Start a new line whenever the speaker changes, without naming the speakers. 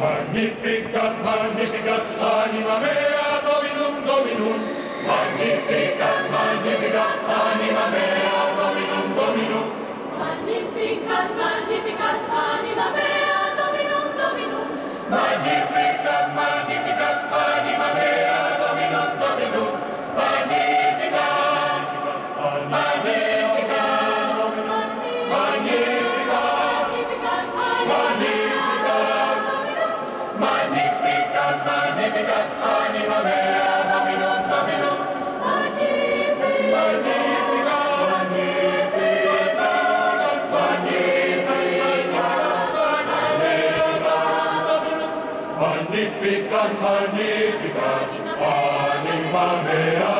Magnificat, magnificat, anima mea, Dominum, Dominum. Magnificat, magnificat, anima mea. magnífica, magnífica, anima mea.